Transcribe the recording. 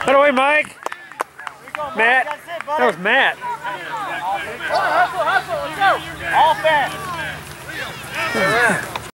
Put away, Mike. Matt. That was Matt. Hustle, hustle, let's go. All fast.